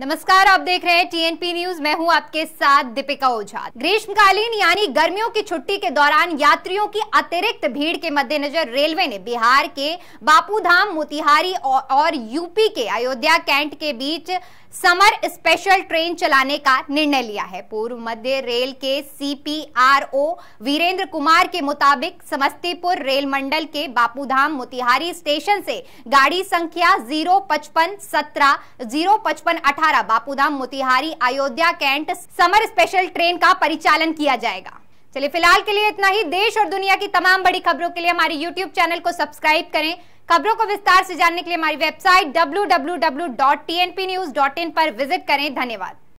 नमस्कार, आप देख रहे हैं टीएनपी न्यूज़ मैं हूँ आपके साथ दीपिका ओझा ग्रीष्मकालीन यानी गर्मियों की छुट्टी के दौरान यात्रियों की अतिरिक्त भीड़ के मद्देनजर रेलवे ने बिहार के बापूधाम, मोतिहारी और यूपी के अयोध्या कैंट के बीच समर स्पेशल ट्रेन चलाने का निर्णय लिया है। पूर्व मध्य रेल के सीपीआरओ वीरेंद्र कुमार के मुताबिक समस्तीपुर रेल मंडल के बापूधाम, मोतिहारी स्टेशन से गाड़ी संख्या ज़ीरो पचपन सत्रह, ज़ीरो पचपन अठारह अठारह Bapudham, Motihari, Ayodhya, Cantt, summer special train का परिचालन किया जाएगा। चलिए, फ़िलहाल के लिए इतना ही। देश और दुनिया की तमाम बड़ी खबरों के लिए हमारे यूट्यूब चैनल को सब्सक्राइब करें। खबरों को विस्तार से जानने के लिए हमारी वेबसाइट डब्ल्यू पर विज़िट करें। धन्यवाद।